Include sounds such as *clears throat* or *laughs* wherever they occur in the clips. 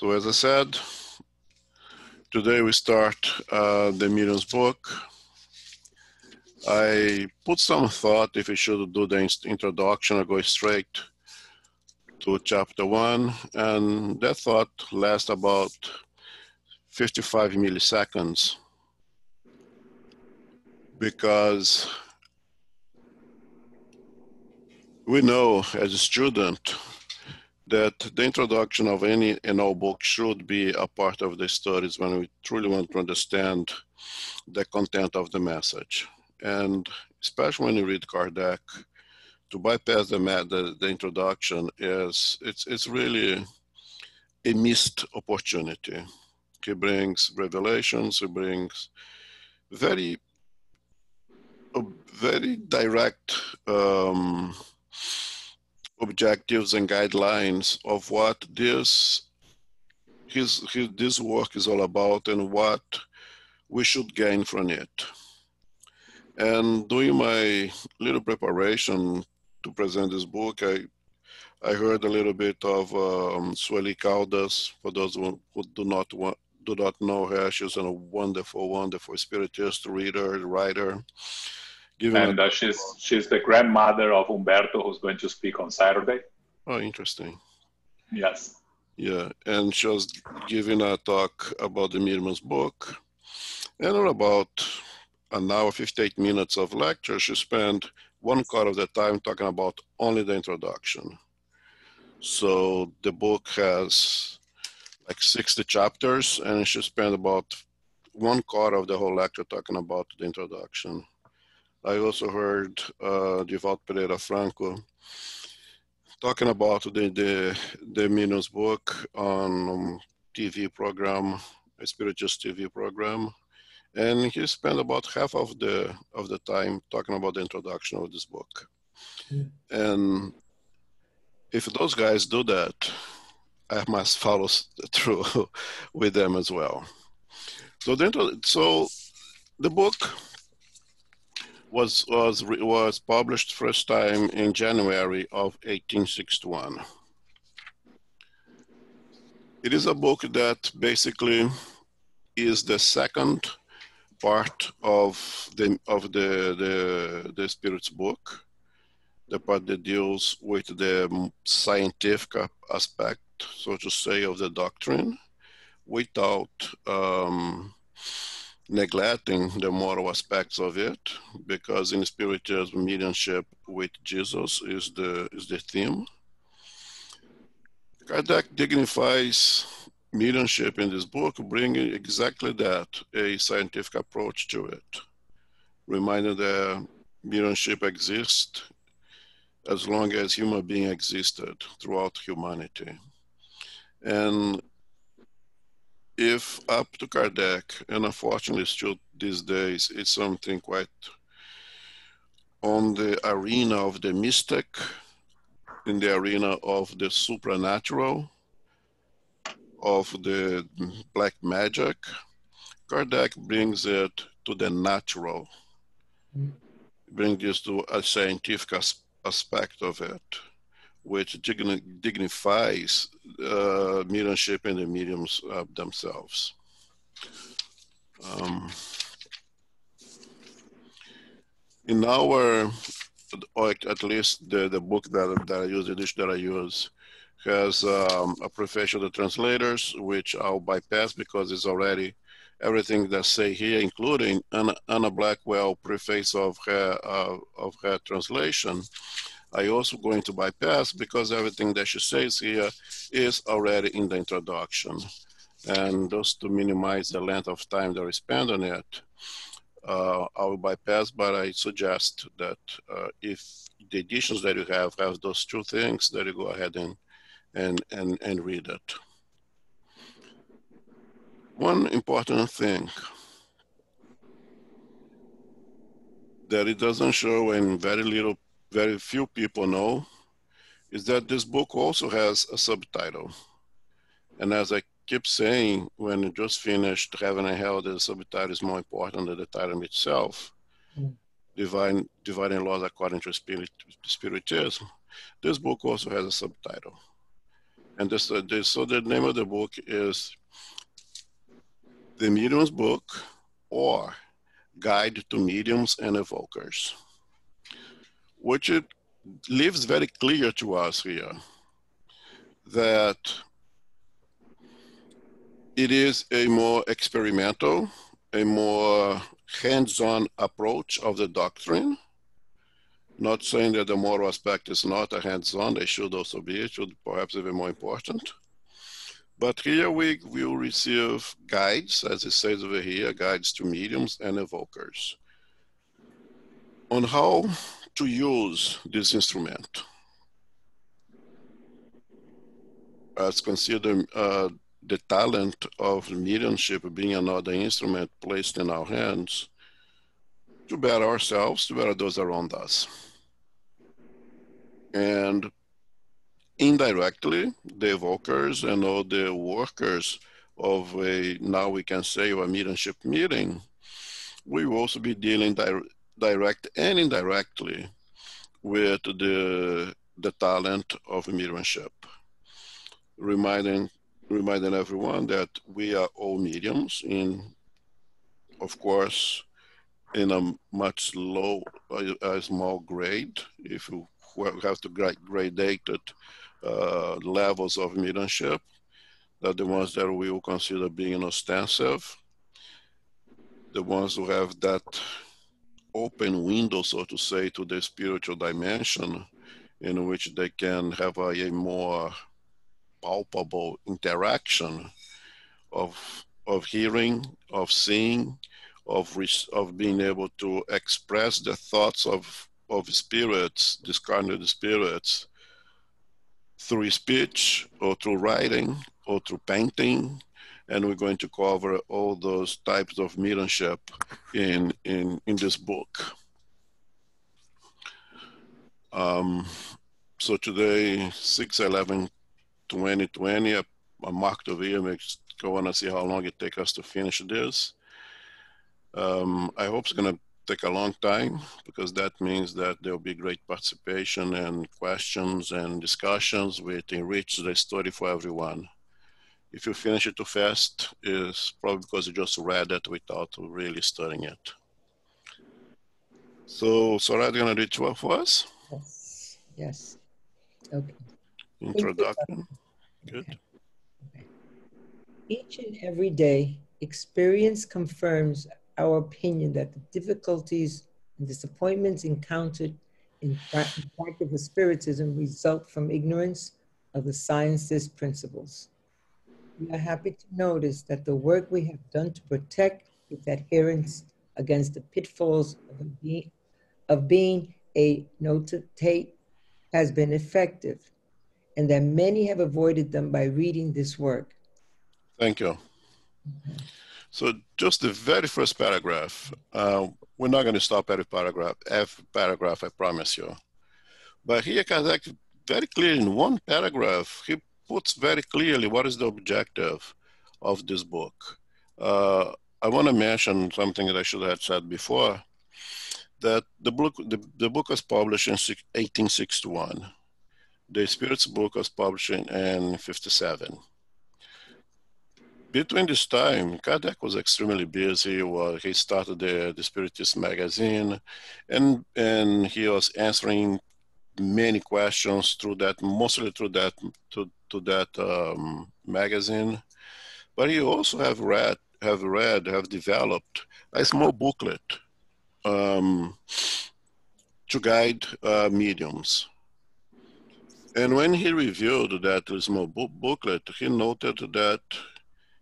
So as I said, today we start uh, the Medium's book. I put some thought if we should do the introduction or go straight to chapter one, and that thought lasts about 55 milliseconds because we know as a student that the introduction of any all book should be a part of the studies when we truly want to understand the content of the message. And especially when you read Kardec, to bypass the, the, the introduction is it's it's really a missed opportunity. He brings revelations. He brings very very direct um, objectives and guidelines of what this his, his this work is all about and what we should gain from it. And doing my little preparation to present this book, I I heard a little bit of um, Sueli Caldas. For those who, who do not want, do not know her, she's a wonderful, wonderful spiritist, reader, writer. Given and uh, she's she's the grandmother of Umberto, who's going to speak on Saturday. Oh, interesting. Yes. Yeah, and she was giving a talk about the Medium's book, and about an hour, 58 minutes of lecture, she spent one quarter of the time talking about only the introduction. So the book has like 60 chapters, and she spent about one quarter of the whole lecture talking about the introduction. I also heard uh, Divaldo Pereira Franco talking about the the, the Medium's book on um, TV program, a Spiritist TV program, and he spent about half of the of the time talking about the introduction of this book. Mm. And if those guys do that, I must follow through *laughs* with them as well. So the so the book was was was published first time in January of 1861. It is a book that basically is the second part of the of the the, the spirits book, the part that deals with the scientific aspect, so to say, of the doctrine, without um, neglecting the moral aspects of it, because in spiritual mediumship with Jesus is the is the theme. Kardec dignifies mediumship in this book, bringing exactly that, a scientific approach to it, reminding that mediumship exists as long as human being existed throughout humanity. And if up to Kardec, and unfortunately still these days, it's something quite on the arena of the mystic, in the arena of the supernatural, of the black magic, Kardec brings it to the natural, mm. brings this to a scientific as- aspect of it which dignifies uh, mediumship and the mediums uh, themselves. Um, in our, or at least the, the book that, that I use, the edition that I use, has um, a profession of translators, which I'll bypass because it's already everything that say here, including Anna, Anna Blackwell preface of her uh, of her translation. I also going to bypass because everything that she says here is already in the introduction. And just to minimize the length of time that we spend on it, uh, I will bypass, but I suggest that uh, if the editions that you have have those two things, that you go ahead and, and, and, and read it. One important thing that it doesn't show in very little very few people know is that this book also has a subtitle. And as I keep saying, when you just finished Heaven and Hell, the subtitle is more important than the title itself. Mm. Divine, Dividing Laws According to Spirit, Spiritism. This book also has a subtitle. And this, uh, this, so the name of the book is The Medium's Book or Guide to Mediums and Evokers, which it leaves very clear to us here that it is a more experimental, a more hands-on approach of the doctrine. Not saying that the moral aspect is not a hands-on, they should also be, it should perhaps even more important. But here we will receive guides, as it says over here, guides to mediums and evokers on how to use this instrument. As consider uh, the talent of mediumship being another instrument placed in our hands to better ourselves, to better those around us. And indirectly, the evokers and all the workers of a, now we can say, a mediumship meeting, we will also be dealing direct and indirectly with the, the talent of mediumship, reminding reminding everyone that we are all mediums in, of course, in a much low, a, small grade, if you have to grade it, uh, levels of mediumship, that the ones that we will consider being ostensive, the ones who have that open window, so to say, to the spiritual dimension in which they can have a, a more palpable interaction of of hearing, of seeing, of of being able to express the thoughts of of spirits, discarnate spirits, through speech or through writing or through painting. And we're going to cover all those types of mediumship in, in, in this book. Um, so today, 6 11 2020. I, I marked here, makes go on see how long it takes us to finish this. Um, I hope it's going to take a long time because that means that there will be great participation and questions and discussions which enrich the story for everyone. If you finish it too fast, it's probably because you just read it without really studying it. So, Soraya, going to read 12 for us? Yes. Yes. Okay. Introduction. Good. Okay. Each and every day, experience confirms our opinion that the difficulties and disappointments encountered in practice of spiritism result from ignorance of the science's principles. We are happy to notice that the work we have done to protect its adherents against the pitfalls of being, of being a notate has been effective and that many have avoided them by reading this work. Thank you. So just the very first paragraph, uh, we're not going to stop every paragraph, F paragraph, I promise you. But here Kardec very clearly in one paragraph, he puts very clearly what is the objective of this book. Uh, I want to mention something that I should have said before, that the book, the, the book was published in 1861. The Spirits book was published in 57 between this time, Kardec was extremely busy. Well, he started the, the Spiritist magazine, and and he was answering many questions through that, mostly through that to, to that um, magazine. But he also have read, have read, have developed a small booklet um, to guide uh, mediums. And when he reviewed that small booklet, he noted that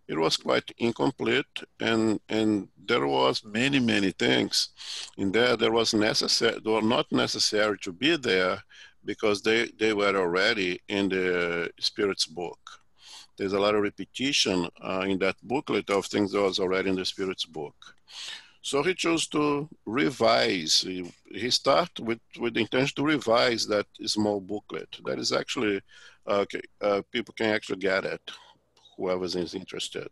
it was quite incomplete and and there was many many things in there that was necessary were not necessary to be there because they they were already in the spirits book. There's a lot of repetition uh, in that booklet of things that was already in the spirits book. So he chose to revise. He, he started with with the intention to revise that small booklet. That is actually uh, uh, people can actually get it whoever is interested,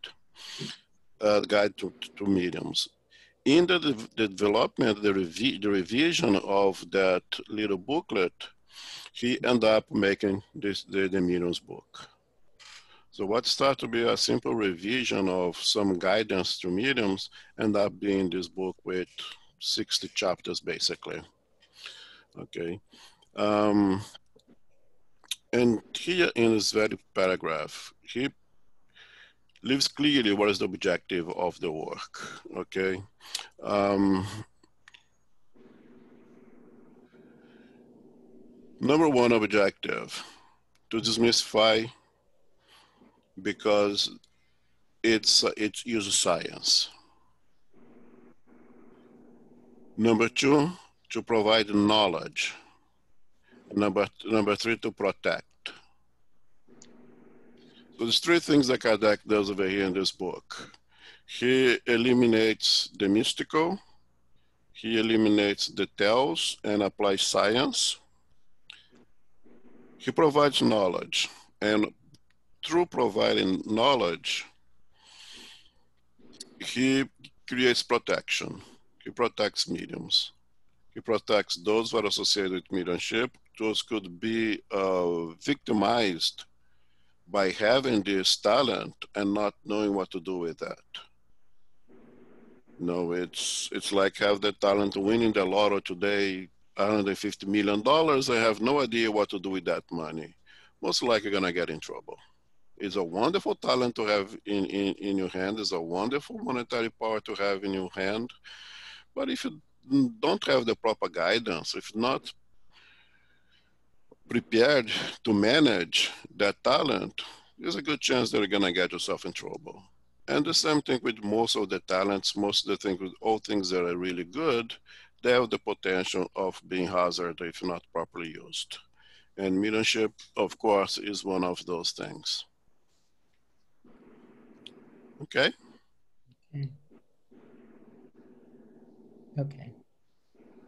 uh, guide to, to mediums. In the, the development, the, revi the revision of that little booklet, he ended up making this the, the mediums book. So what started to be a simple revision of some guidance to mediums ended up being this book with 60 chapters basically. Okay. Um, and here in this very paragraph, he lives clearly what is the objective of the work, okay? Um, number one objective, to demystify because it's, it uses science. Number two, to provide knowledge. Number, number three, to protect. There's three things that Kardec does over here in this book. He eliminates the mystical, he eliminates the details and applies science. He provides knowledge, and through providing knowledge, he creates protection. He protects mediums. He protects those who are associated with mediumship. Those could be uh, victimized by having this talent and not knowing what to do with that. No, it's it's like have the talent winning the lotto today, 150 million dollars. I have no idea what to do with that money. Most likely gonna get in trouble. It's a wonderful talent to have in, in, in your hand. It's a wonderful monetary power to have in your hand. But if you don't have the proper guidance, if not prepared to manage that talent, there's a good chance that you're gonna get yourself in trouble. And the same thing with most of the talents, most of the things with all things that are really good, they have the potential of being hazard if not properly used. And mediumship, of course, is one of those things. Okay. Okay. Okay.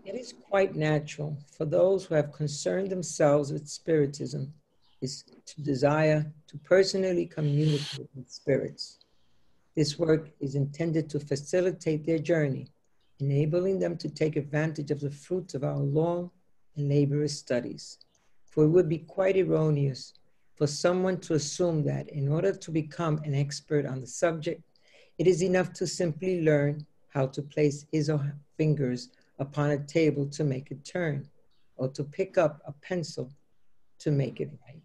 It is quite natural for those who have concerned themselves with Spiritism is to desire to personally communicate with spirits. This work is intended to facilitate their journey, enabling them to take advantage of the fruits of our long and laborious studies. For it would be quite erroneous for someone to assume that in order to become an expert on the subject, it is enough to simply learn how to place his or her fingers upon a table to make it turn, or to pick up a pencil to make it write.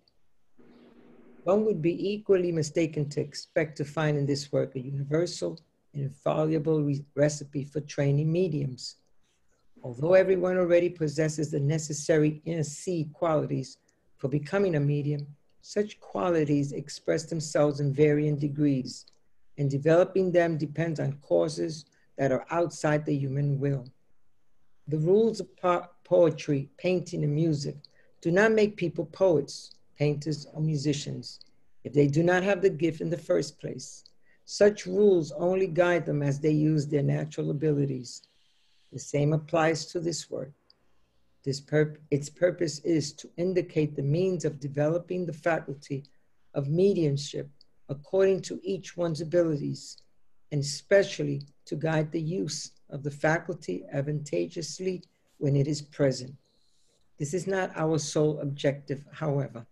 One would be equally mistaken to expect to find in this work a universal and infallible re- recipe for training mediums. Although everyone already possesses the necessary inner seed qualities for becoming a medium, such qualities express themselves in varying degrees, and developing them depends on causes that are outside the human will. The rules of po- poetry, painting, and music do not make people poets, painters, or musicians if they do not have the gift in the first place. Such rules only guide them as they use their natural abilities. The same applies to this work. This pur- its purpose is to indicate the means of developing the faculty of mediumship according to each one's abilities, and especially to guide the use of the faculty advantageously when it is present. This is not our sole objective, however.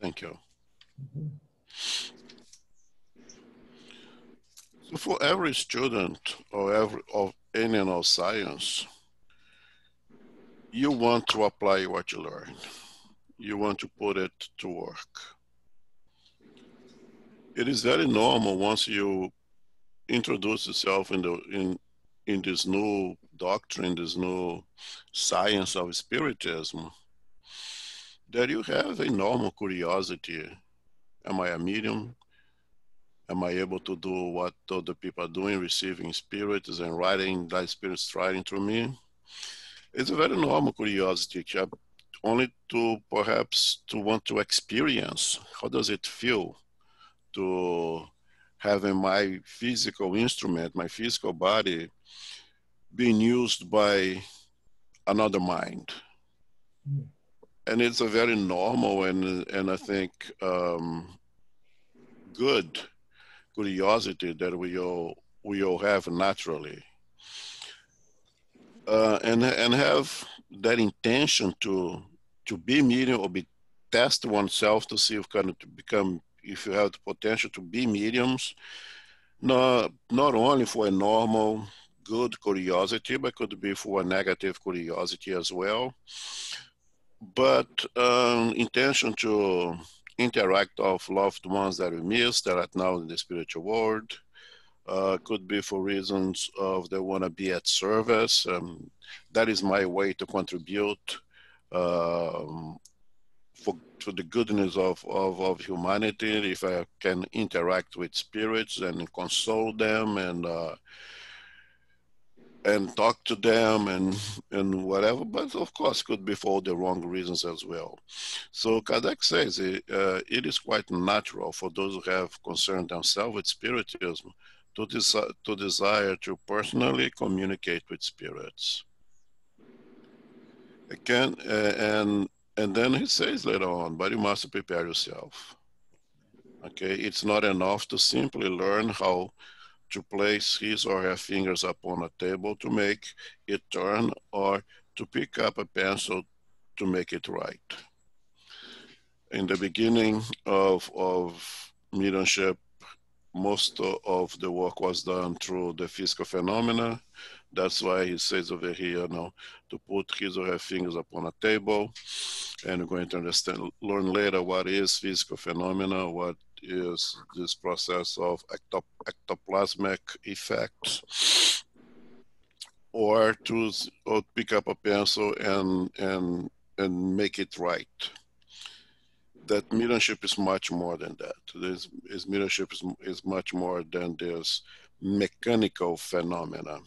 Thank you. Mm-hmm. So for every student or every of any and all science, you want to apply what you learn. You want to put it to work. It is very normal once you introduce yourself in the in in this new doctrine, this new science of spiritism, that you have a normal curiosity. Am I a medium? Am I able to do what other people are doing, receiving spirits and writing that spirits writing through me? It's a very normal curiosity, only to perhaps to want to experience how does it feel to having my physical instrument, my physical body being used by another mind. Mm. And it's a very normal and, and I think um, good curiosity that we all, we all have naturally. Uh, and, and have that intention to, to be medium or be test oneself to see if kind of to become if you have the potential to be mediums, not, not only for a normal, good curiosity, but could be for a negative curiosity as well. But um, intention to interact of loved ones that we miss that are now in the spiritual world. Uh, could be for reasons of they want to be at service. Um, that is my way to contribute um, for, for the goodness of, of, of humanity. If I can interact with spirits and console them and uh, and talk to them and and whatever but of course could be for the wrong reasons as well so Kardec says it, uh, it is quite natural for those who have concerned themselves with spiritism to, desi- to desire to personally communicate with spirits again uh, and and then he says later on but you must prepare yourself okay it's not enough to simply learn how to place his or her fingers upon a table to make it turn or to pick up a pencil to make it right. In the beginning of, of mediumship, most of the work was done through the physical phenomena. That's why he says over here now to put his or her fingers upon a table. And we're going to understand, learn later what is physical phenomena, what is this process of ectoplasmic effects or to or pick up a pencil and and and make it right that mediumship is much more than that this is mediumship is, is much more than this mechanical phenomena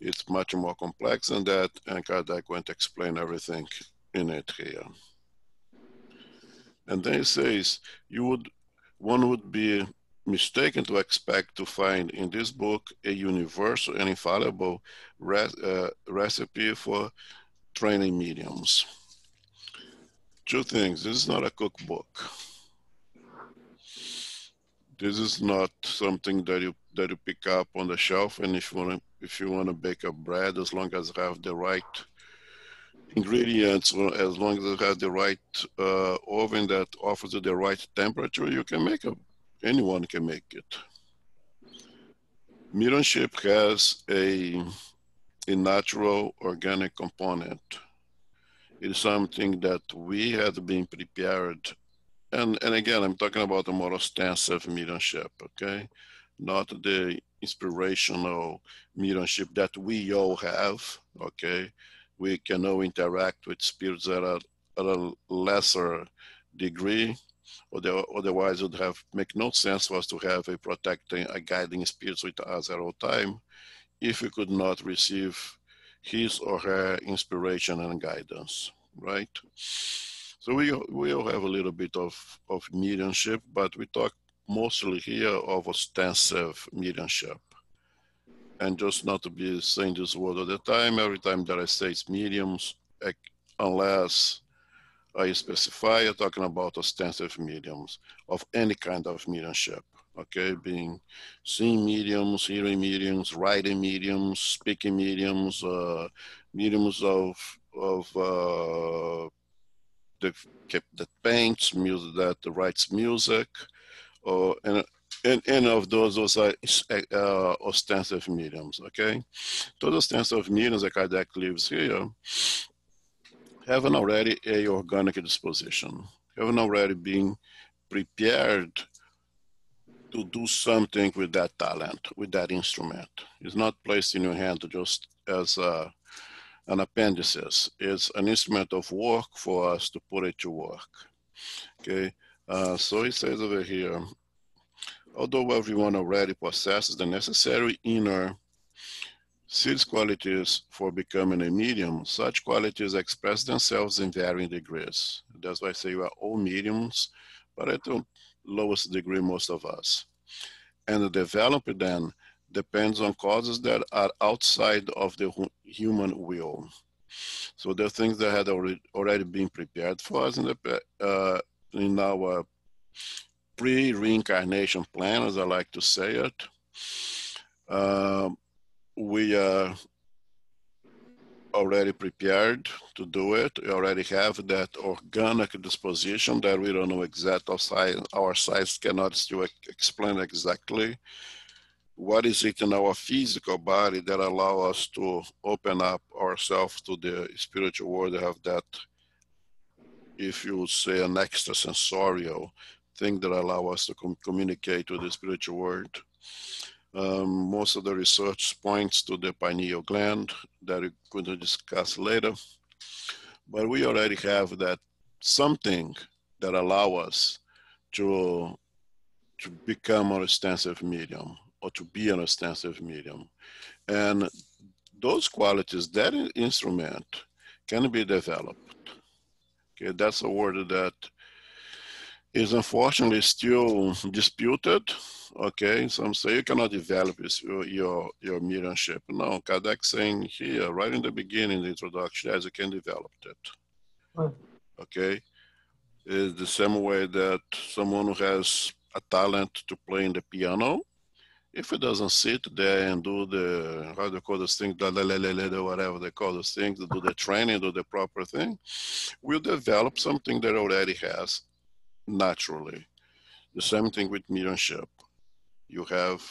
it's much more complex than that and Kardec went to explain everything in it here and then he says you would one would be mistaken to expect to find in this book a universal and infallible re uh, recipe for training mediums. Two things. This is not a cookbook. This is not something that you that you pick up on the shelf and if you want to if you want to bake a bread as long as you have the right ingredients, or as long as it has the right uh, oven that offers it the right temperature, you can make it. Anyone can make it. Mediumship has a, a natural organic component. It is something that we had been prepared. And, and again, I'm talking about a more ostensive mediumship, okay? Not the inspirational mediumship that we all have, okay? we can now interact with spirits that are at a lesser degree, or otherwise it would have make no sense for us to have a protecting, a guiding spirit with us at all time if we could not receive his or her inspiration and guidance, right? So we, all have a little bit of, of mediumship, but we talk mostly here of ostensive mediumship and just not to be saying this word all the time. Every time that I say it's mediums, unless I specify, I'm talking about ostensive mediums of any kind of mediumship. Okay, being seeing mediums, hearing mediums, writing mediums, speaking mediums, uh, mediums of of uh, the that paints music, that writes music, or and and any of those, those are uh, ostensive mediums, okay? Those ostensive mediums that Kardec leaves here haven't already a organic disposition, haven't already been prepared to do something with that talent, with that instrument. It's not placed in your hand just as a, an appendices. It's an instrument of work for us to put it to work. Okay, uh, so he says over here, Although everyone already possesses the necessary inner seeds qualities for becoming a medium, such qualities express themselves in varying degrees. That's why I say we are all mediums, but at the lowest degree, most of us. And develop then depends on causes that are outside of the human will. So there are things that had already, already been prepared for us in, the, uh, in our pre-reincarnation plan, as I like to say it. Uh, we are already prepared to do it. We already have that organic disposition that we don't know exact our science, Our size cannot still explain exactly what is it in our physical body that allow us to open up ourselves to the spiritual world have that if you would say an extrasensorial thing that allow us to com- communicate with the spiritual world? Um, most of the research points to the pineal gland that we're going to discuss later. But we already have that something that allow us to to become an ostensive medium or to be an ostensive medium. And those qualities, that instrument can be developed. Okay, that's a word that is unfortunately still disputed. Okay, some say you cannot develop your your, your mediumship. No, Kardec saying here, right in the beginning, the introduction, as you can develop it. Okay, is the same way that someone who has a talent to play in the piano if it doesn't sit there and do the how do you call those things, whatever they call those things, do the training, do the proper thing, we'll develop something that already has naturally. The same thing with mediumship. You have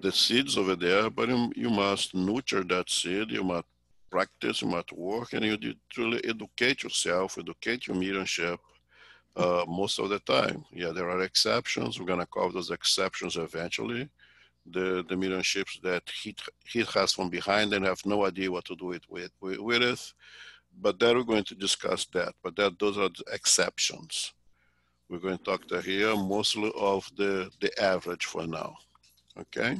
the seeds over there, but you, must nurture that seed. You must practice, you must work, and you truly educate yourself, educate your mediumship, uh, most of the time. Yeah, there are exceptions. We're going to cover those exceptions eventually. The the mediumships that hit hit us from behind and have no idea what to do it with with, with it. But then we're going to discuss that. But that those are the exceptions. We're going to talk to here mostly of the the average for now. Okay.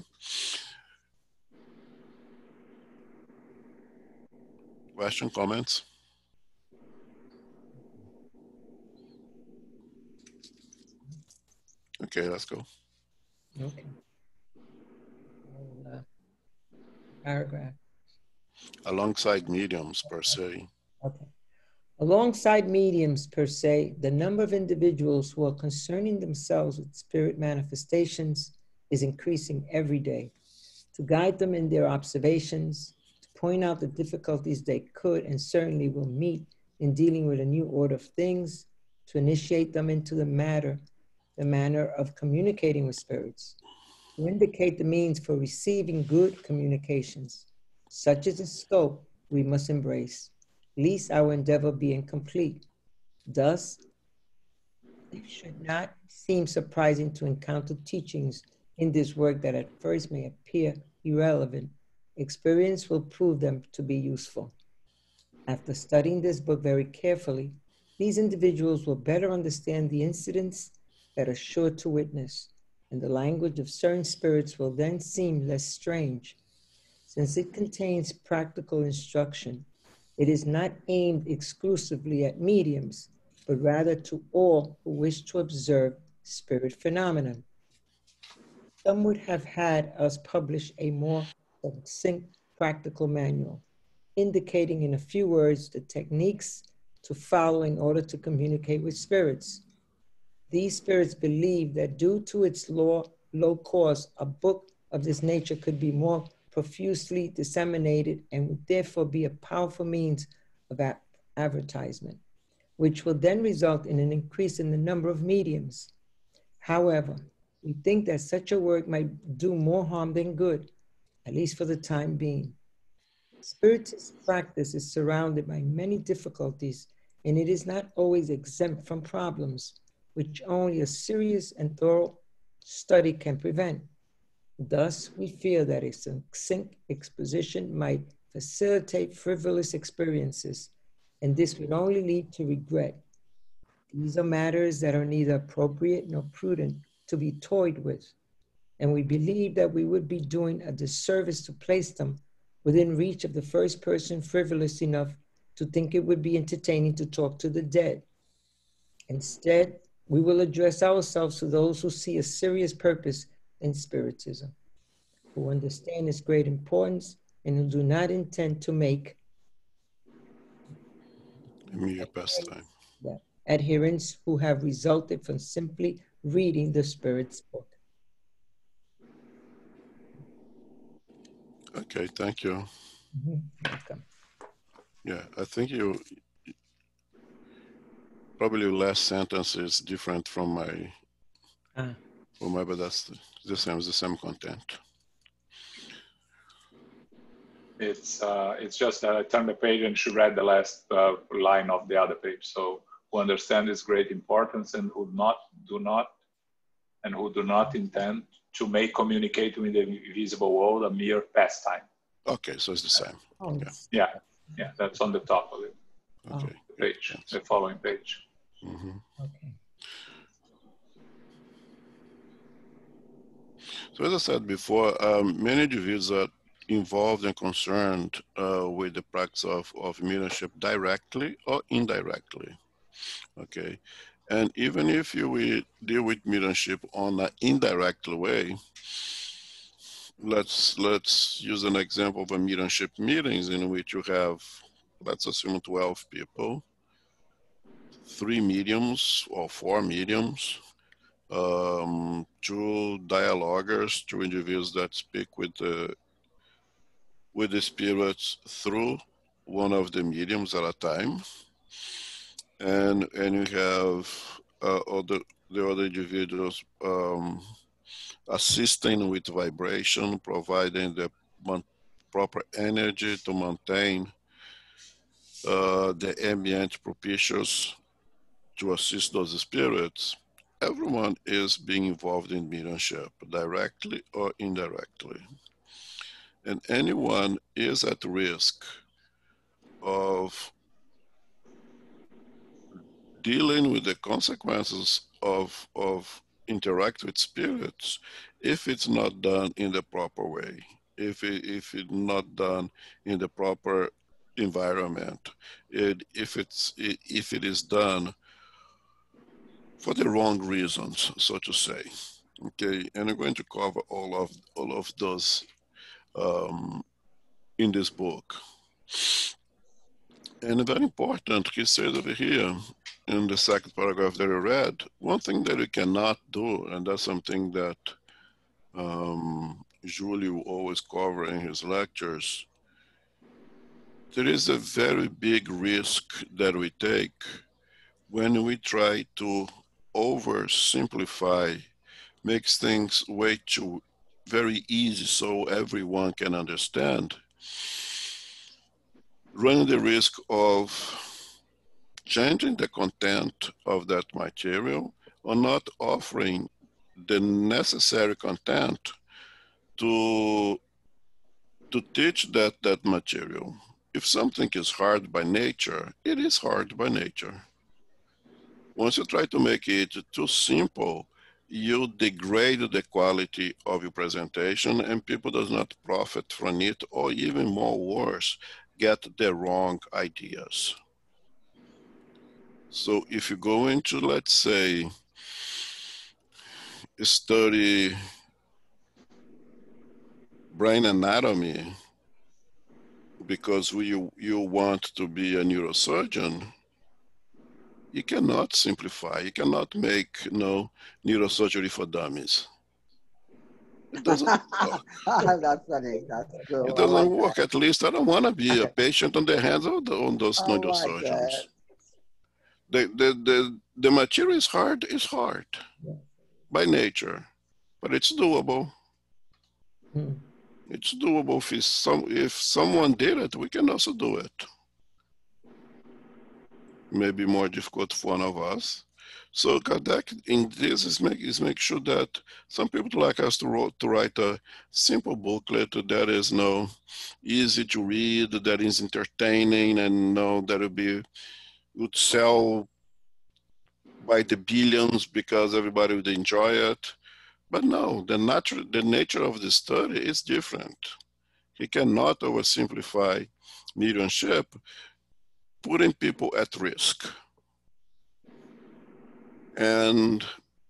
Question, comments? Okay, let's go. Okay. Uh, paragraph. Alongside mediums per se. Okay. Alongside mediums per se, the number of individuals who are concerning themselves with spirit manifestations is increasing every day. To guide them in their observations, to point out the difficulties they could and certainly will meet in dealing with a new order of things, to initiate them into the matter the manner of communicating with spirits, to indicate the means for receiving good communications. Such is the scope we must embrace, lest our endeavor be incomplete. Thus, it should not seem surprising to encounter teachings in this work that at first may appear irrelevant. Experience will prove them to be useful. After studying this book very carefully, these individuals will better understand the incidents that are sure to witness, and the language of certain spirits will then seem less strange. Since it contains practical instruction, it is not aimed exclusively at mediums, but rather to all who wish to observe spirit phenomena. Some would have had us publish a more succinct practical manual, indicating in a few words the techniques to follow in order to communicate with spirits. These spirits believe that due to its low, low cost, a book of this nature could be more profusely disseminated and would therefore be a powerful means of advertisement, which will then result in an increase in the number of mediums. However, we think that such a work might do more harm than good, at least for the time being. Spiritist practice is surrounded by many difficulties, and it is not always exempt from problems which only a serious and thorough study can prevent. Thus, we feel that a succinct exposition might facilitate frivolous experiences, and this would only lead to regret. These are matters that are neither appropriate nor prudent to be toyed with, and we believe that we would be doing a disservice to place them within reach of the first person frivolous enough to think it would be entertaining to talk to the dead. Instead, we will address ourselves to those who see a serious purpose in Spiritism, who understand its great importance and who do not intend to make immediate pastime. Adherents who have resulted from simply reading the Spirit's book. Okay, thank you. Mhm. Welcome. Yeah, I think you probably last sentence is different from my Ah. from my, but that's the, the same the same content. It's uh, it's just that I turned the page and she read the last uh, line of the other page. So who understand its great importance and who not do not and who do not intend to make communicating with the invisible world a mere pastime. Okay, so it's the same. Oh, Yeah. Yeah, yeah, that's on the top of it, Oh. Okay. page, the following page. Hmm okay. So as I said before, um, many individuals are involved and concerned uh, with the practice of, of mediumship directly or indirectly. Okay. And even if you deal with mediumship on an indirect way, let's let's use an example of a mediumship meetings in which you have, let's assume 12 people, three mediums or four mediums, um, two dialoguers, two individuals that speak with the with the spirits through one of the mediums at a time, and and you have uh, other the other individuals um, assisting with vibration, providing the proper energy to maintain uh, the ambient propitious to assist those spirits everyone is being involved in mediumship, directly or indirectly. And anyone is at risk of dealing with the consequences of, of interact with spirits if it's not done in the proper way, if, it, if it's not done in the proper environment, it, if, it's, if it is done for the wrong reasons, so to say. Okay, and I'm going to cover all of all of those um, in this book. And very important, he says over here in the second paragraph that I read, one thing that you cannot do, and that's something that um, Julie will always cover in his lectures. There is a very big risk that we take when we try to oversimplify makes things way too very easy so everyone can understand. Running the risk of changing the content of that material or not offering the necessary content to to teach that that material. If something is hard by nature it is hard by nature once you try to make it too simple, you degrade the quality of your presentation and people does not profit from it or even more worse, get the wrong ideas. So if you go into, let's say, study brain anatomy because you, you want to be a neurosurgeon, you cannot simplify. You cannot make you know, neurosurgery for dummies. It doesn't *laughs* work. That's funny. That's cool. It doesn't like work. that. At least I don't want to be a *laughs* patient on the hands of the, on those I like neurosurgeons. The, the, the, the material is hard, is hard Yeah. by nature, but it's doable. Hmm. It's doable. If, some, if someone did it, we can also do it. Maybe more difficult for one of us. So Kardec in this is make is make sure that some people like us to write, to write a simple booklet that is no easy to read, that is entertaining, and know that will be would sell by the billions because everybody would enjoy it. But no, the natural the nature of the study is different. He cannot oversimplify mediumship, putting people at risk. And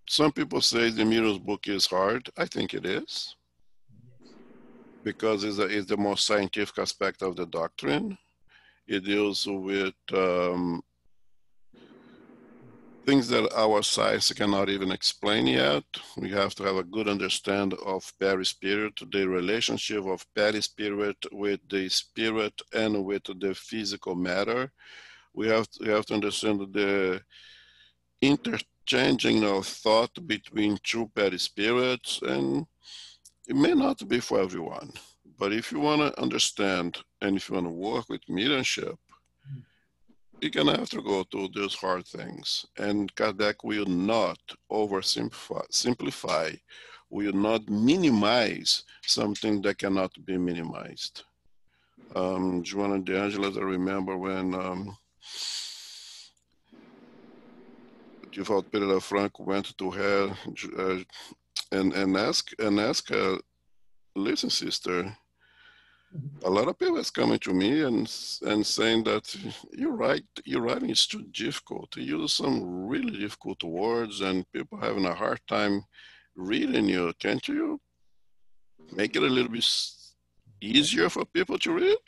some people say the Medium's book is hard. I think it is because it's, a, it's the most scientific aspect of the doctrine. It deals with um, things that our science cannot even explain yet. We have to have a good understanding of perispirit, the relationship of perispirit with the spirit and with the physical matter. We have to, we have to understand the interchanging of thought between two perispirits, and it may not be for everyone. But if you want to understand and if you want to work with mediumship, you're gonna have to go through those hard things. And Kardec will not oversimplify, will not minimize something that cannot be minimized. Um, Joanna de Angelis, I remember when um, Divaldo Pereira Franco went to her uh, and, and asked and asked her, listen, sister, a lot of people is coming to me and and saying that you're right, your writing is too difficult. You use some really difficult words, and people having a hard time reading you. Can't you make it a little bit easier for people to read?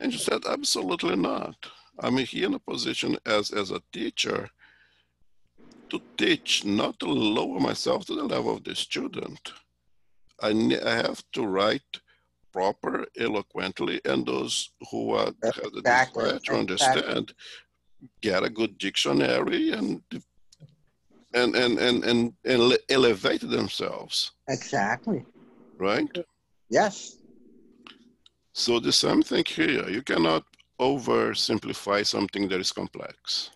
And she said, absolutely not. I'm here in a position as as a teacher to teach, not to lower myself to the level of the student. I, I have to write proper, eloquently, and those who are, have the desire to understand get a good dictionary and and and and and, and le- elevate themselves, Exactly. right? Yes. So the same thing here. You cannot oversimplify something that is complex.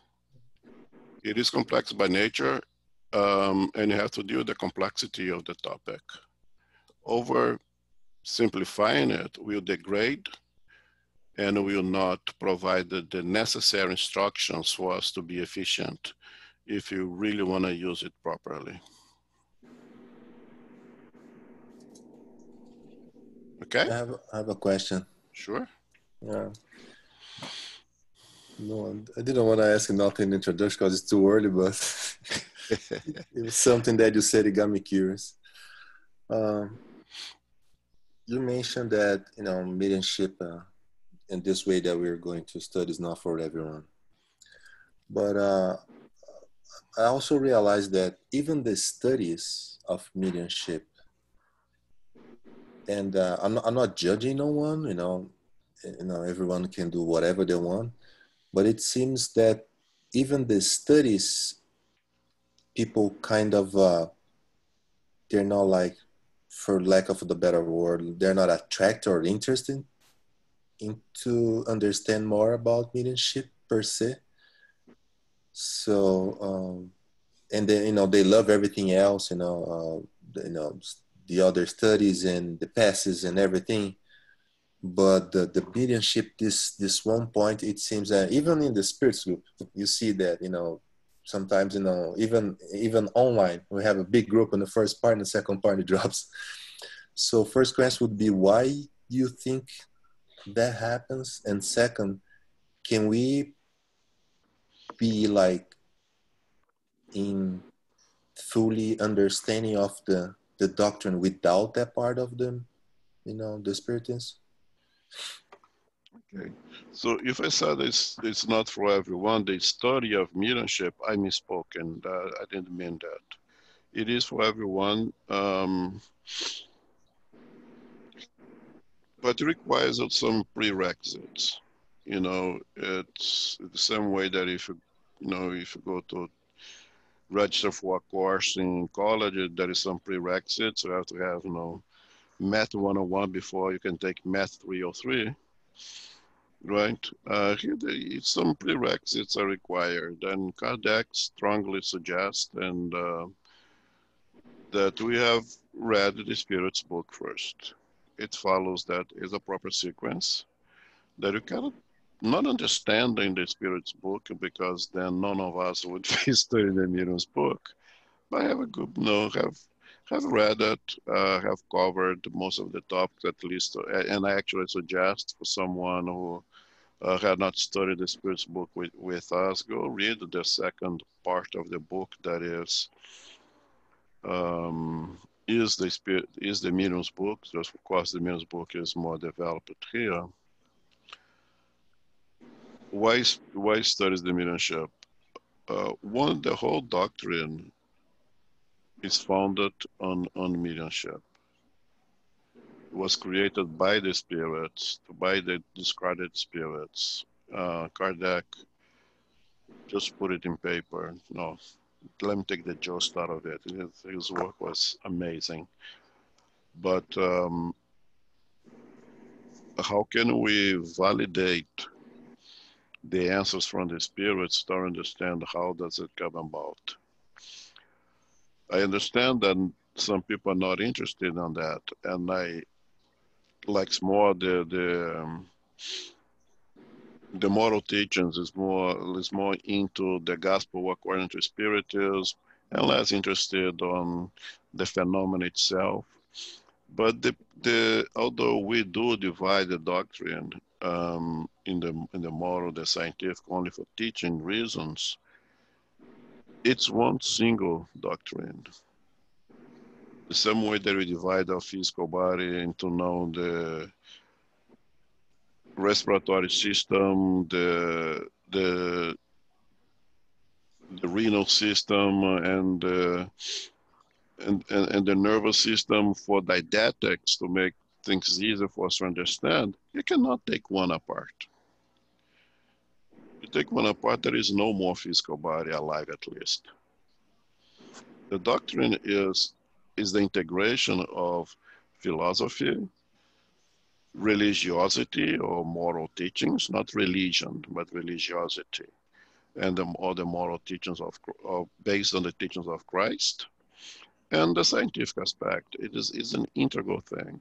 It is complex by nature, um, and you have to deal with the complexity of the topic. Over simplifying it will degrade and will not provide the, necessary instructions for us to be efficient if you really want to use it properly. Okay, I have, I have a question. sure. Yeah. No, I didn't want to ask nothing in introduction because it's too early, but *laughs* it was something that you said it got me curious. Um, you mentioned that you know mediumship uh, in this way that we're going to study is not for everyone, but uh, I also realized that even the studies of mediumship, and uh, I'm not, I'm not judging no one, you know, you know everyone can do whatever they want, but it seems that even the studies, people kind of uh, they're not like for lack of the better word, they're not attracted or interested in to understand more about mediumship per se. So, um, and then you know they love everything else, you know, uh, you know the other studies and the passes and everything. But the, the mediumship, this this one point, it seems that even in the spirits group, you see that you know sometimes you know even even online we have a big group in the first part and the second part it *laughs* drops. So first question would be why do you think that happens? And second can we be like in fully understanding of the the doctrine without that part of them you know the spiritist Okay. So if I said it's it's not for everyone, the study of mediumship, I misspoke, and uh, I didn't mean that. It is for everyone, um, but it requires some prerequisites. You know, it's the same way that if you, you know, if you go to register for a course in college, there is some prerequisites. You have to have, you know, Math 101 before you can take Math 303 right? Uh, some prerequisites are required, and Kardec strongly suggests and uh, that we have read the Spirit's book first. It follows that is a proper sequence that you cannot not understanding the Spirit's book because then none of us would *laughs* be studying the Medium's book. But I have a good, no, have have read it, uh, have covered most of the topics at least, and I actually suggest for someone who uh, had not studied the Spirit's book with, with us, go read the second part of the book that is um, is the spirit is the medium's book. Just of course, the medium's book is more developed here. Why why studies the mediumship? uh, one, the whole doctrine is founded on, on mediumship. Was created by the spirits, by the discarnate spirits. Uh, Kardec just put it in paper. No, let me take the gist out of it. His, his work was amazing. But um, how can we validate the answers from the spirits to understand how does it come about? I understand that some people are not interested in that, and I likes more the the um, the moral teachings is more is more into the gospel according to spiritism and less interested on the phenomenon itself. But the the although we do divide the doctrine um, in the in the moral, the scientific only for teaching reasons, it's one single doctrine. Same way that we divide our physical body into now the respiratory system, the the the renal system, and uh, and, and and the nervous system for didactics to make things easier for us to understand. You cannot take one apart. You take one apart, there is no more physical body alive, at least. The doctrine is is the integration of philosophy, religiosity or moral teachings, not religion, but religiosity, and the, all the moral teachings of, of, based on the teachings of Christ, and the scientific aspect. It is is an integral thing.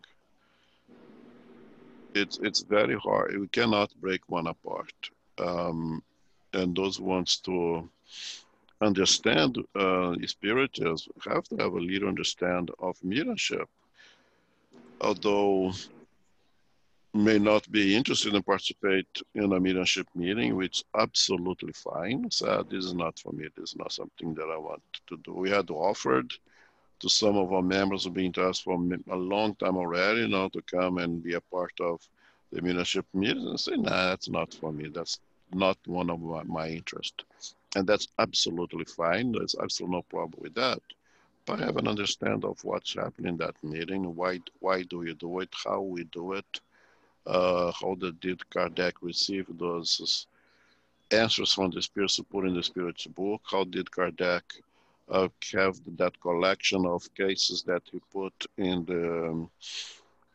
It's it's very hard. We cannot break one apart, um, and those wants to understand uh, spirituals have to have a little understand of mediumship. Although may not be interested in participate in a mediumship meeting, which absolutely fine. So this is not for me. This is not something that I want to do. We had offered to some of our members who've been to us for a long time already, you know, to come and be a part of the mediumship meeting and say, nah, that's not for me. That's not one of my, my interest. And that's absolutely fine. There's absolutely no problem with that. But I have an understanding of what's happening in that meeting. Why, why do you do it? How we do it? uh, how the, did Kardec receive those answers from the spirits put in the spirit's book? How did Kardec uh, have that collection of cases that he put in the um,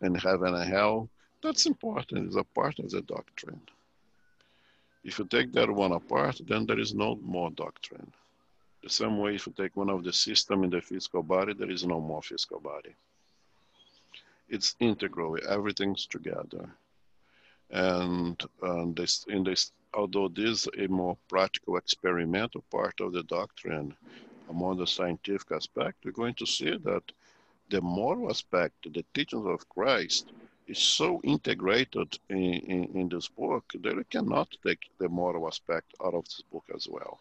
in heaven and hell? That's important. It's a part of the doctrine. If you take that one apart, then there is no more doctrine. The same way, if you take one of the system in the physical body, there is no more physical body it's integral. Everything's together. And, and this, in this, although this is a more practical experimental part of the doctrine, among the scientific aspect, we're going to see that the moral aspect, the teachings of Christ, is so integrated in, in, in, this book that we cannot take the moral aspect out of this book as well.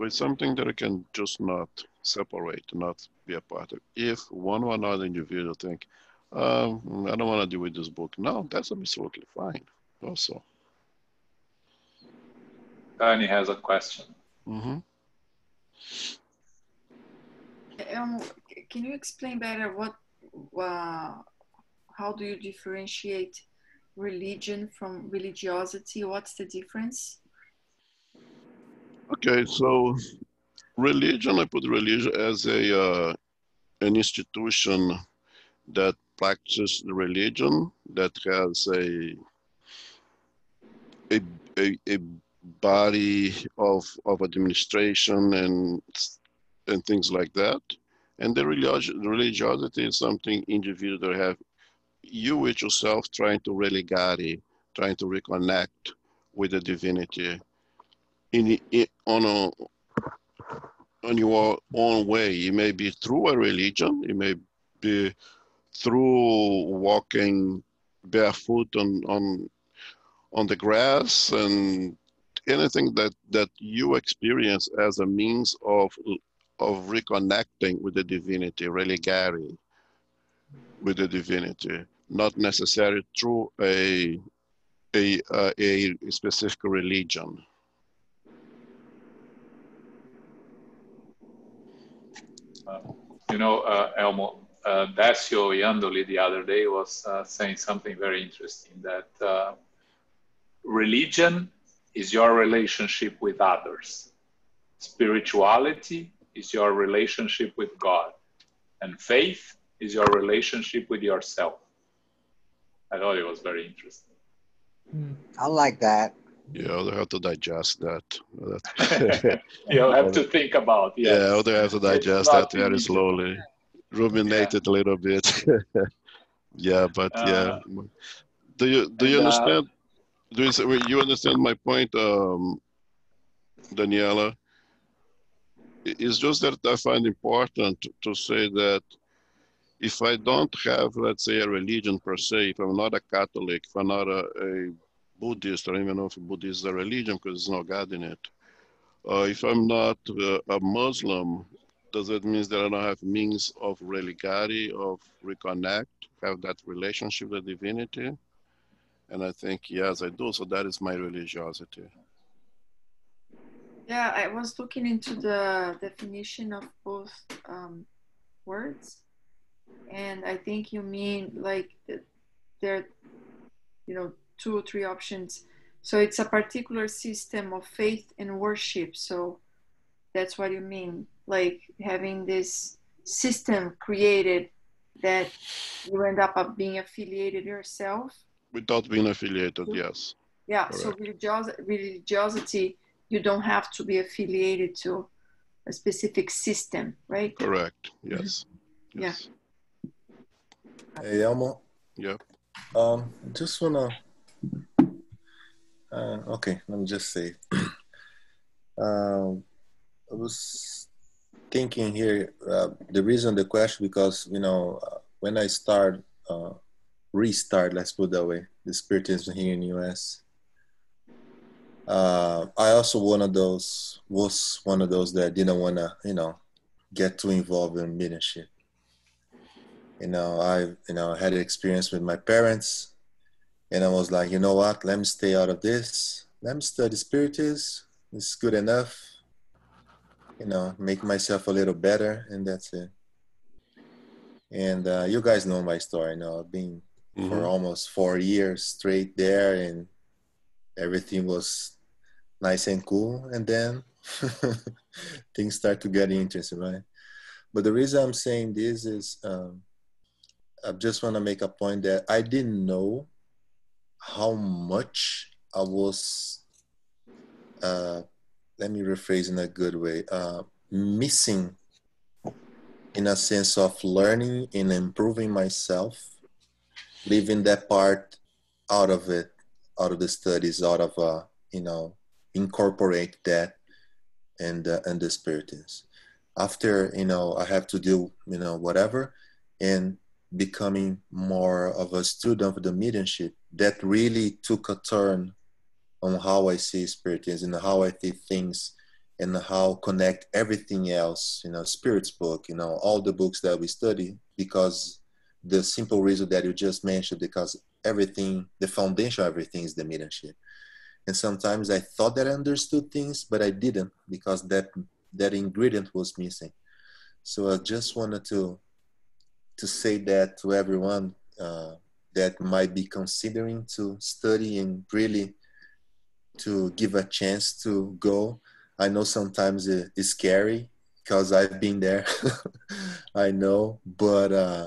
It's something that we can just not separate, not be a part of. If one or another individual think, um, I don't want to deal with this book, no, that's absolutely fine. Also, Danny has a question. mm-hmm. Um, can you explain better what, uh, how do you differentiate religion from religiosity? What's the difference? Okay, so religion, I put religion as a uh, an institution that practices the religion that has a a, a, a body of of administration and and things like that. And the religiosity is something individual have you with yourself trying to religare, trying to reconnect with the divinity in, in on a on your own way. It may be through a religion, it may be through walking barefoot on on on the grass and anything that that you experience as a means of of reconnecting with the divinity, religare with the divinity, not necessarily through a, a, uh, a specific religion. Uh, you know, uh, Elmo, uh, Décio Iandoli the other day was uh, saying something very interesting that uh, religion is your relationship with others. Spirituality is your relationship with God, and faith is your relationship with yourself. I thought it was very interesting. I like that. Yeah, I'll have to digest that. *laughs* *laughs* You'll have to think about yeah, yes. I'll have to digest that very easy. slowly, ruminate it a little bit. *laughs* yeah, but yeah. Do you do you and, uh, understand? Do you, you understand my point, um, Daniela? It's just that I find important to say that if I don't have, let's say, a religion per se, if I'm not a Catholic, if I'm not a, a Buddhist, or even if Buddhism is a religion because there's no God in it, uh, if I'm not uh, a Muslim, does that mean that I don't have means of religare, of reconnect, have that relationship with divinity? And I think, yes, I do. So that is my religiosity. Yeah, I was looking into the definition of both um, words, and I think you mean like th- there, you know, two or three options. So it's a particular system of faith and worship. So that's what you mean, like having this system created that you end up uh, being affiliated yourself Without being affiliated, yes. yeah, so religios- religiosity, you don't have to be affiliated to a specific system, right? Correct. Yes. Yeah. Yes. Hey Elmo. Yeah. Um, just wanna. Uh, okay, let me just say. *clears throat* um, I was thinking here. Uh, the reason the question because you know uh, when I start uh, restart, let's put it that way, the spiritism here in the U.S. Uh, I also one of those was one of those that didn't wanna you know get too involved in mediumship you know i you know had an experience with my parents and i was like you know what? Let me stay out of this. Let me study spiritism it's good enough. You know make myself a little better and that's it. And uh, you guys know my story now i've been for Mhm. almost four years straight there and everything was nice and cool and then *laughs* things start to get interesting right? But the reason i'm saying this is um, i just want to make a point that i didn't know how much i was uh, let me rephrase in a good way uh, missing in a sense of learning and improving myself leaving that part out of it out of the studies out of uh, you know incorporate that and uh, and the spirit is. After you know i have to do you know whatever and becoming more of a student of the mediumship that really took a turn on how i see spiritism and how i see things and how connect everything else you know spirits book you know all the books that we study because the simple reason that you just mentioned because everything the foundation of everything is the mediumship and sometimes i thought that i understood things but i didn't because that that ingredient was missing. So i just wanted to to say that to everyone uh, that might be considering to study and really to give a chance to go. I know sometimes it- it's scary because i've been there. *laughs* I know but uh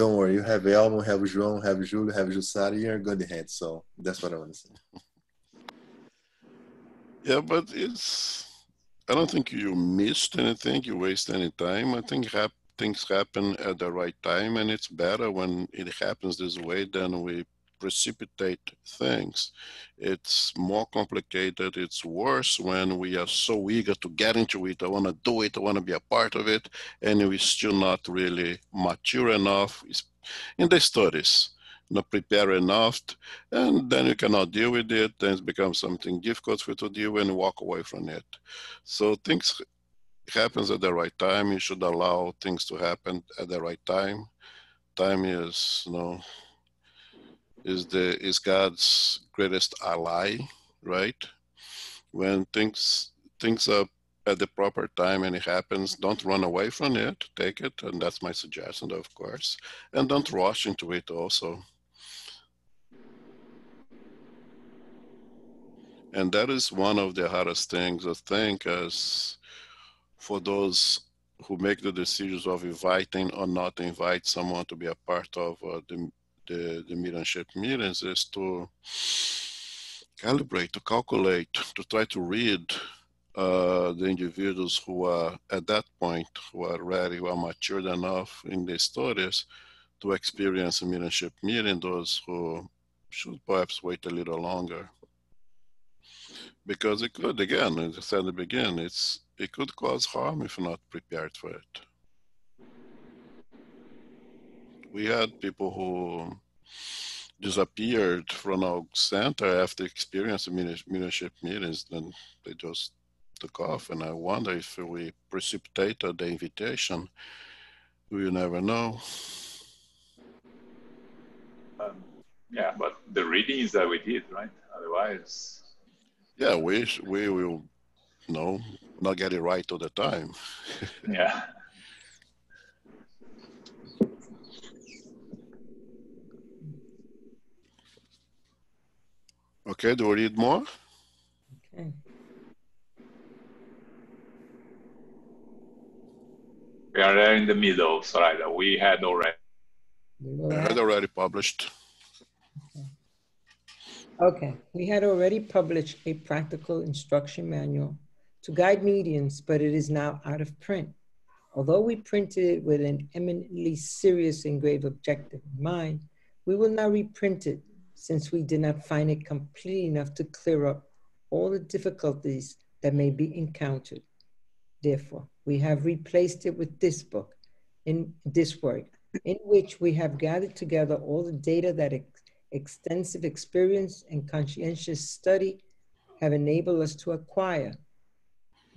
don't worry. You have elmo have joão have julio have jusari you're good hands so that's what i want to say Yeah, but it's. I don't think you missed anything. You waste any time. I think hap- things happen at the right time, and it's better when it happens this way than we precipitate things. It's more complicated. It's worse when we are so eager to get into it. I want to do it. I want to be a part of it, and we're still not really mature enough in the studies. Not prepare enough and then you cannot deal with it then it becomes something difficult for you to deal and walk away from it. So things happens at the right time. You should allow things to happen at the right time. Time is you know is the is god's greatest ally right? When things things are at the proper time and it happens, don't run away from it, take it, and that's my suggestion, of course. And don't rush into it also. And that is one of the hardest things, I think, as for those who make the decisions of inviting or not invite someone to be a part of uh, the, the, the mediumship meetings is to calibrate, to calculate, to try to read uh, the individuals who are at that point, who are ready, who are matured enough in their stories to experience a mediumship meeting, those who should perhaps wait a little longer. Because it could, again, as I said at the beginning, it's, it could cause harm if not prepared for it. We had people who disappeared from our center after experiencing mediumship meetings, then they just took off. And I wonder if we precipitated the invitation, we never know. Um, yeah, but the readings that we did, right? Otherwise. Yeah, we we will, no, not get it right all the time. *laughs* yeah. Okay, do we read more? Okay. We are there in the middle, Soraya. We had already. We I had already published. Okay, we had already published a practical instruction manual to guide mediums, but it is now out of print. Although we printed it with an eminently serious and grave objective in mind, we will now reprint it since we did not find it complete enough to clear up all the difficulties that may be encountered. Therefore, we have replaced it with this book, in this work, in which we have gathered together all the data that extensive experience and conscientious study have enabled us to acquire.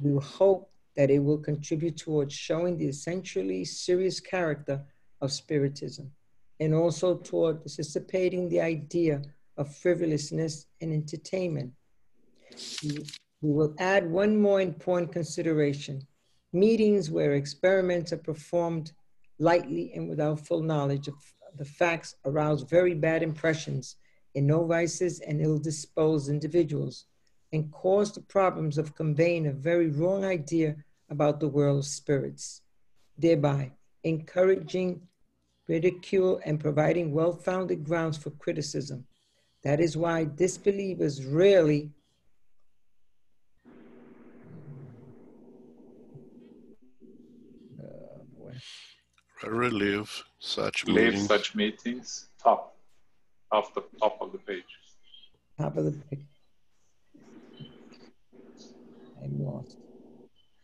We hope that it will contribute towards showing the essentially serious character of Spiritism and also toward dissipating the idea of frivolousness and entertainment. We will add one more important consideration meetings where experiments are performed lightly and without full knowledge of the facts arouse very bad impressions in novices and ill-disposed individuals and cause the problems of conveying a very wrong idea about the world of spirits, thereby encouraging ridicule and providing well-founded grounds for criticism. That is why disbelievers rarely relive such Leave meetings. such meetings top of the top of the page. Top of the page. I'm lost.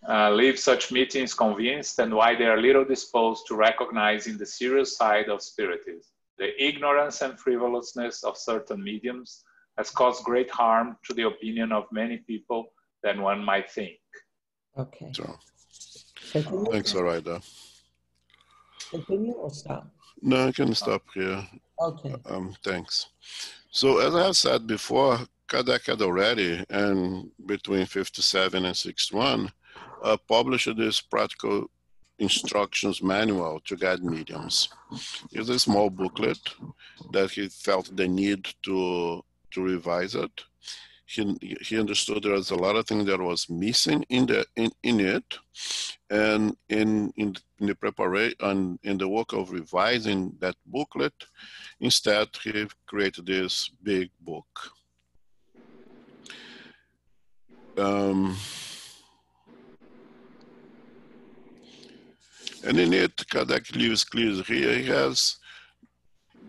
Uh, leave such meetings convinced and why they are little disposed to recognizing the serious side of spiritism. The ignorance and frivolousness of certain mediums has caused great harm to the opinion of many people than one might think. Okay. So, Continue, thanks, Araida. Continue or stop? No, I can stop here. Okay. Um, thanks. So as I have said before, Kardec had already, and between 57 and 61, uh, published this practical instructions manual to guide mediums. It's a small booklet that he felt the need to to revise it. He, he understood there was a lot of things that was missing in the in, in it, and in in, in the preparation in the work of revising that booklet, instead he created this big book. Um, And in it, Kardec leaves clear here, he has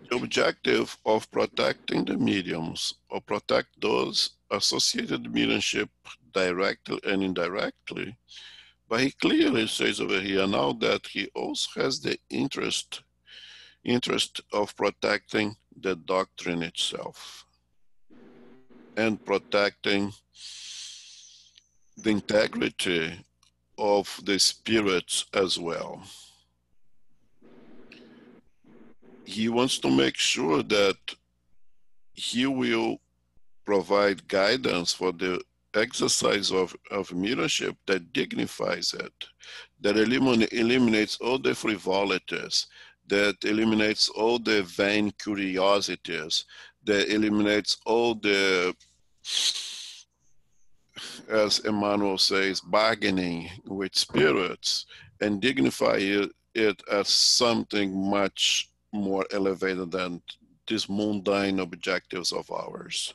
the objective of protecting the mediums or protect those associated mediumship directly and indirectly. But he clearly says over here now that he also has the interest interest of protecting the doctrine itself and protecting the integrity of the spirits as well. He wants to make sure that he will provide guidance for the exercise of, of mediumship that dignifies it, that elimin- eliminates all the frivolities, that eliminates all the vain curiosities, that eliminates all the, as Emmanuel says, bargaining with spirits and dignify it, it as something much more elevated than these mundane objectives of ours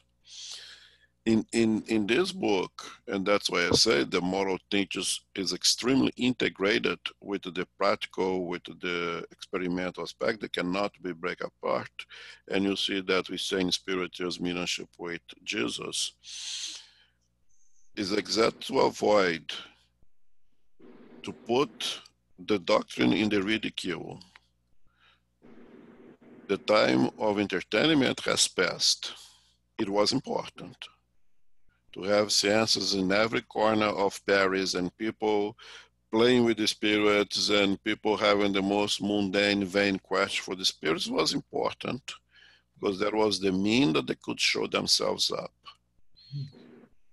in in in this book and that's why i say the moral teachers is extremely integrated with the practical with the experimental aspect they cannot be break apart. And you see that we say in spiritual mediumship with jesus is exact to avoid to put the doctrine in the ridicule. The time of entertainment has passed. It was important to have seances in every corner of Paris and people playing with the spirits and people having the most mundane, vain quest for the spirits was important because that was the mean that they could show themselves up.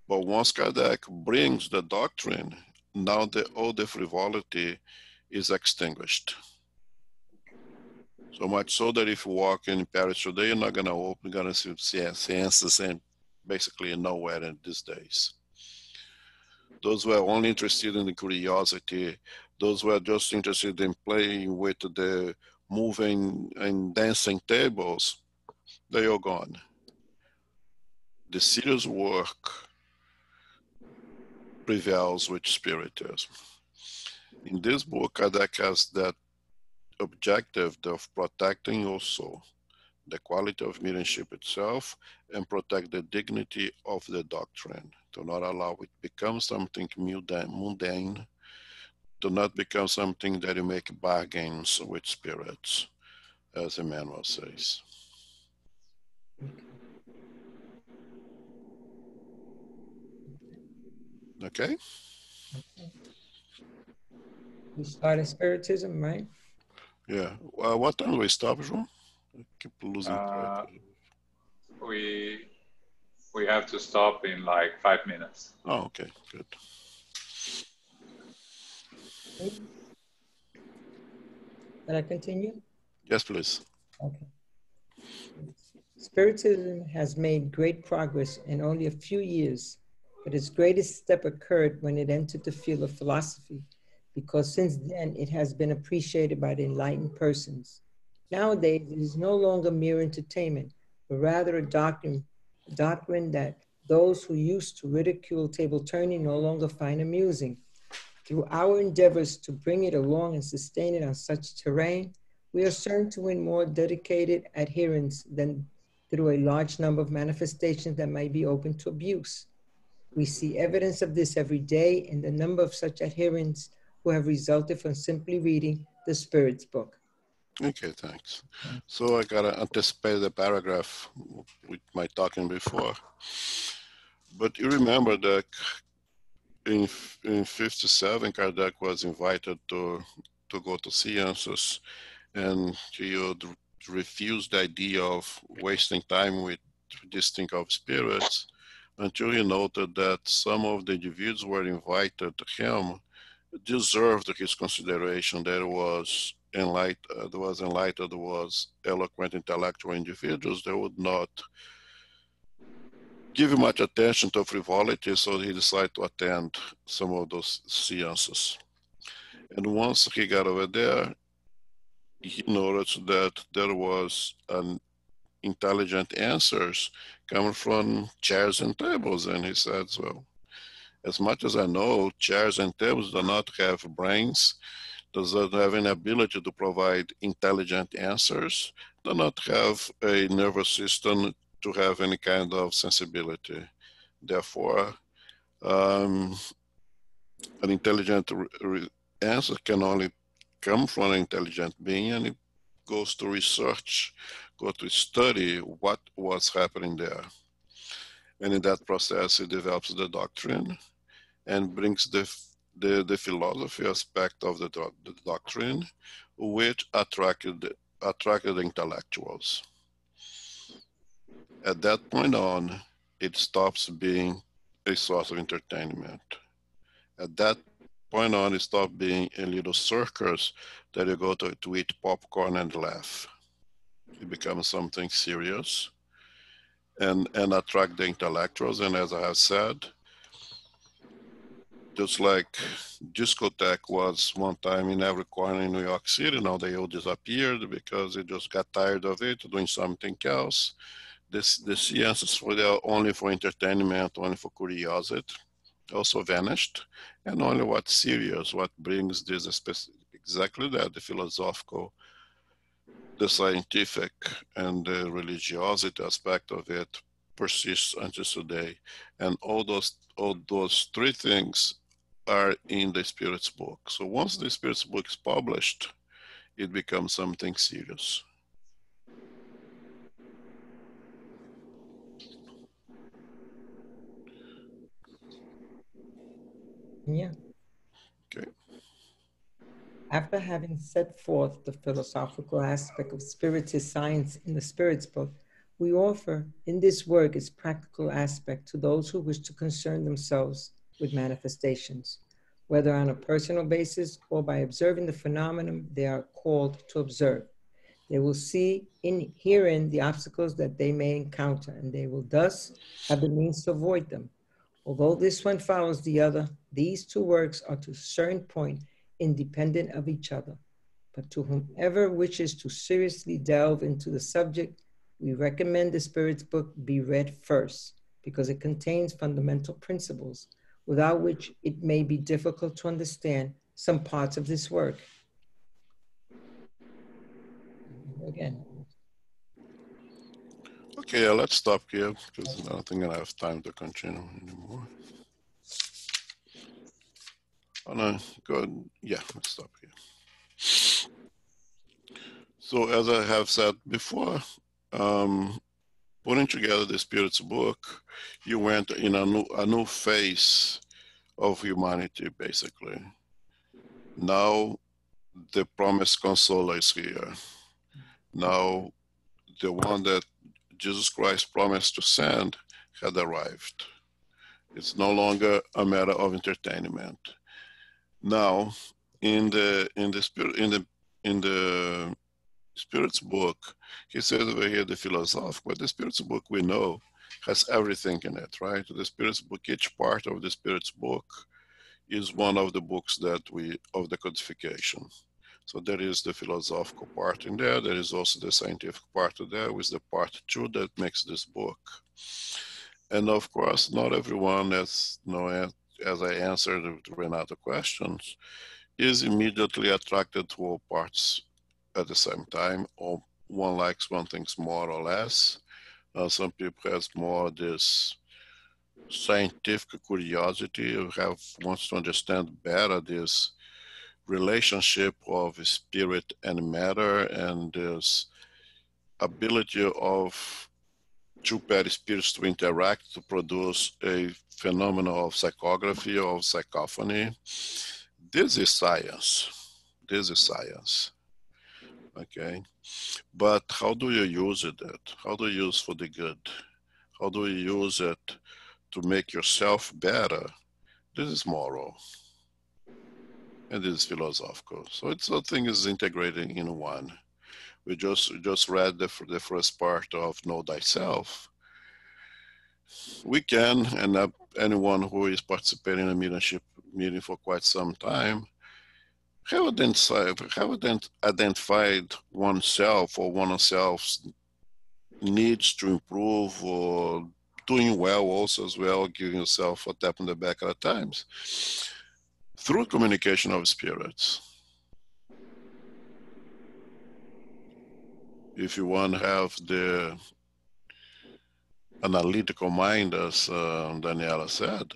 But once Kardec brings the doctrine, now the, all the frivolity is extinguished. So much so that if you walk in Paris today, you're not going to open, going to see seances and basically nowhere in these days. Those who are only interested in the curiosity, those who are just interested in playing with the moving and dancing tables, they are gone. The serious work prevails with spiritism. In this book, Kardec has that objective of protecting your soul the quality of mediumship itself and protect the dignity of the doctrine. Do not allow it become something mundane. Do not become something that you make bargains with spirits, as Emmanuel says. Okay? We started spiritism, right? Yeah. Uh, what time do we stop from? Keep losing uh, We we have to stop in like five minutes. Oh, okay, good. Can I continue? Yes, please. Okay. Spiritism has made great progress in only a few years, but its greatest step occurred when it entered the field of philosophy, because since then it has been appreciated by the enlightened persons. Nowadays, it is no longer mere entertainment, but rather a doctrine, a doctrine that those who used to ridicule table turning no longer find amusing. Through our endeavors to bring it along and sustain it on such terrain, we are certain to win more dedicated adherents than through a large number of manifestations that might be open to abuse. We see evidence of this every day in the number of such adherents who have resulted from simply reading the Spirit's book. Okay, thanks. So I gotta anticipate the paragraph with my talking before. But you remember that in in 57, Kardec was invited to to go to seances and he would refuse the idea of wasting time with this thing of spirits until he noted that some of the individuals were invited to him deserved his consideration. There was enlightened, uh, was enlightened, was eloquent intellectual individuals, they would not give much attention to frivolity, so he decided to attend some of those seances. And once he got over there, he noticed that there was an intelligent answers coming from chairs and tables, and he said, "Well, as much as I know, chairs and tables do not have brains." Does not have an ability to provide intelligent answers, do not have a nervous system to have any kind of sensibility. Therefore, um, an intelligent answer can only come from an intelligent being and it goes to research, go to study what was happening there. And in that process, it develops the doctrine and brings the the, the philosophy aspect of the, the doctrine, which attracted, attracted intellectuals. At that point on, it stops being a source of entertainment. At that point on, it stops being a little circus that you go to, to eat popcorn and laugh. It becomes something serious and, and attract the intellectuals. And as I have said, just like discotheque was one time in every corner in New York City, now they all disappeared because they just got tired of it, doing something else. This, the seances for the, only for entertainment, only for curiosity, also vanished. And only what serious, what brings this exactly that, the philosophical, the scientific, and the religiosity aspect of it persists until today. And all those all those three things are in the Spirit's book. So once the Spirit's book is published, it becomes something serious. Yeah. Okay. After having set forth the philosophical aspect of spiritist science in the Spirit's book, we offer in this work its practical aspect to those who wish to concern themselves with manifestations, whether on a personal basis or by observing the phenomenon they are called to observe. They will see in herein the obstacles that they may encounter, and they will thus have the means to avoid them. Although this one follows the other, these two works are to a certain point independent of each other. But to whomever wishes to seriously delve into the subject, we recommend the Spirit's book be read first because it contains fundamental principles without which it may be difficult to understand some parts of this work. Again. Okay, yeah, let's stop here because I don't think I have time to continue anymore. Oh no, go Yeah, let's stop here. So as I have said before, um, putting together the Spirit's book, you went in a new, a new phase of humanity, basically. Now, the promised consoler is here. Now, the one that Jesus Christ promised to send had arrived. It's no longer a matter of entertainment. Now, in the in the spirit in the in the Spirit's book, he says over here the philosophical, but the Spirit's book we know has everything in it, right? The Spirit's book, each part of the Spirit's book is one of the books that we, of the codification. So there is the philosophical part in there. There is also the scientific part of there, with the part two that makes this book. And of course, not everyone, as, you know, as I answered Renato questions, is immediately attracted to all parts at the same time, or one likes one things more or less. Uh, some people has more this scientific curiosity, have wants to understand better this relationship of spirit and matter and this ability of two spirits to interact to produce a phenomenon of psychography of psychophony. This is science. This is science okay? But how do you use it? How do you use for the good? How do you use it to make yourself better? This is moral. And this is philosophical. So it's a thing is integrating in one. We just just read the, the first part of Know Thyself. We can, and uh, anyone who is participating in a meeting for quite some time, have identified, have identified oneself or oneself's needs to improve or doing well also as well, giving yourself a tap on the back at times through communication of spirits. If you want to have the analytical mind, as uh, Daniela said,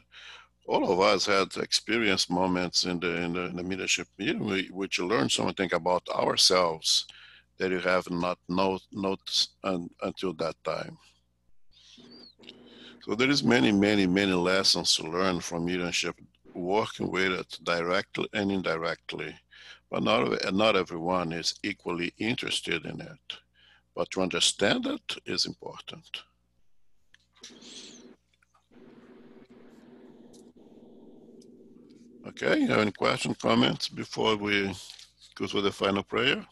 all of us had experienced moments in the in the, in the mediumship meeting which you learn something about ourselves that you have not not noticed un, until that time. So there is many, many, many lessons to learn from mediumship, working with it directly and indirectly. But not, not everyone is equally interested in it. But to understand it is important. Okay, you have any questions, comments before we go to the final prayer?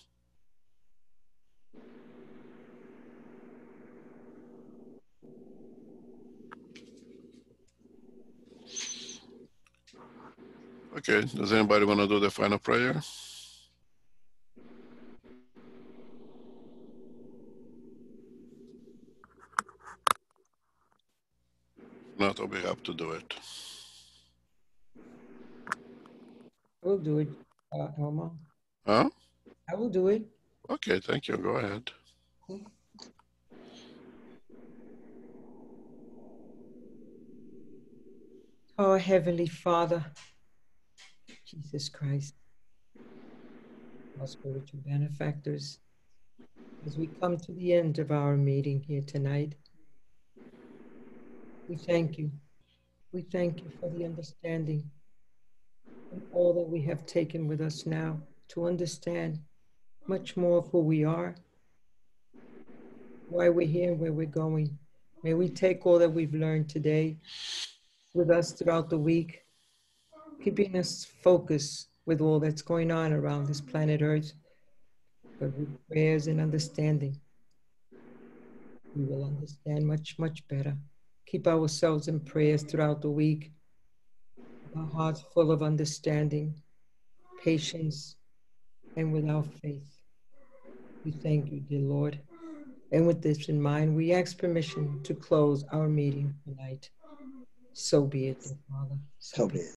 Okay, does anybody want to do the final prayer? Not, I'll be happy to do it. I will do it, uh, Elmo. Huh? I will do it. Okay, thank you. Go ahead. Oh, Heavenly Father, Jesus Christ, our spiritual benefactors, as we come to the end of our meeting here tonight, we thank you. We thank you for the understanding all that we have taken with us now to understand much more of who we are, why we're here, and where we're going. May we take all that we've learned today with us throughout the week, keeping us focused with all that's going on around this planet Earth, but with prayers and understanding. We will understand much, much better. Keep ourselves in prayers throughout the week, our hearts full of understanding, patience, and without faith. We thank you, dear Lord. And with this in mind, we ask permission to close our meeting tonight. So be it, dear Father. So be it.